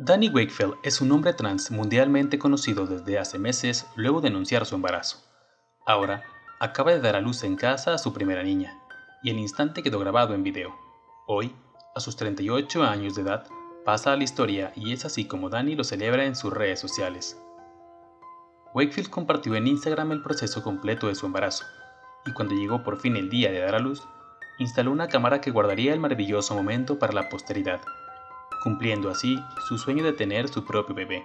Danny Wakefield es un hombre trans mundialmente conocido desde hace meses luego de anunciar su embarazo. Ahora, acaba de dar a luz en casa a su primera niña, y el instante quedó grabado en video. Hoy, a sus 38 años de edad, pasa a la historia y es así como Danny lo celebra en sus redes sociales. Wakefield compartió en Instagram el proceso completo de su embarazo, y cuando llegó por fin el día de dar a luz, instaló una cámara que guardaría el maravilloso momento para la posteridad, cumpliendo así su sueño de tener su propio bebé.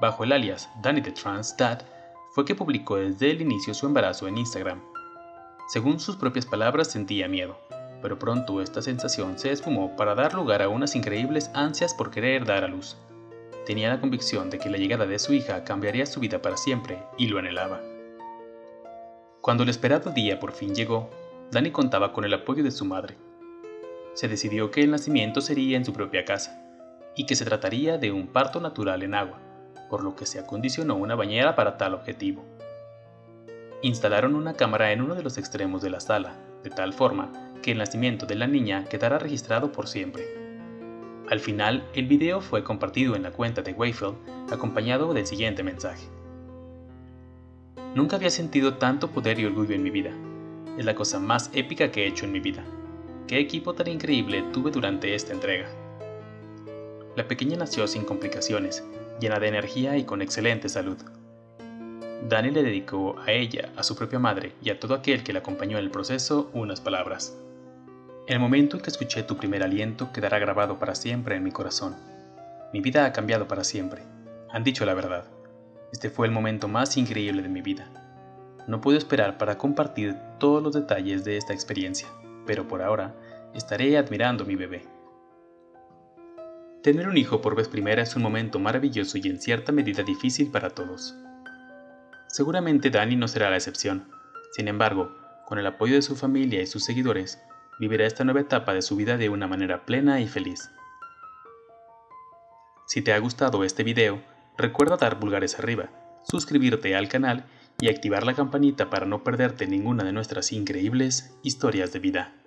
Bajo el alias Danny the Trans Dad, fue que publicó desde el inicio su embarazo en Instagram. Según sus propias palabras sentía miedo, pero pronto esta sensación se esfumó para dar lugar a unas increíbles ansias por querer dar a luz. Tenía la convicción de que la llegada de su hija cambiaría su vida para siempre y lo anhelaba. Cuando el esperado día por fin llegó, Dani contaba con el apoyo de su madre. Se decidió que el nacimiento sería en su propia casa y que se trataría de un parto natural en agua, por lo que se acondicionó una bañera para tal objetivo. Instalaron una cámara en uno de los extremos de la sala, de tal forma que el nacimiento de la niña quedara registrado por siempre. Al final, el video fue compartido en la cuenta de Wayfield acompañado del siguiente mensaje. Nunca había sentido tanto poder y orgullo en mi vida. Es la cosa más épica que he hecho en mi vida. Qué equipo tan increíble tuve durante esta entrega. La pequeña nació sin complicaciones, llena de energía y con excelente salud. Dani le dedicó a ella, a su propia madre y a todo aquel que la acompañó en el proceso unas palabras. El momento en que escuché tu primer aliento quedará grabado para siempre en mi corazón. Mi vida ha cambiado para siempre. Han dicho la verdad. Este fue el momento más increíble de mi vida. No puedo esperar para compartir todos los detalles de esta experiencia, pero por ahora estaré admirando a mi bebé. Tener un hijo por vez primera es un momento maravilloso y en cierta medida difícil para todos. Seguramente Dani no será la excepción. Sin embargo, con el apoyo de su familia y sus seguidores, vivirá esta nueva etapa de su vida de una manera plena y feliz. Si te ha gustado este video, recuerda dar pulgares arriba, suscribirte al canal y activar la campanita para no perderte ninguna de nuestras increíbles historias de vida.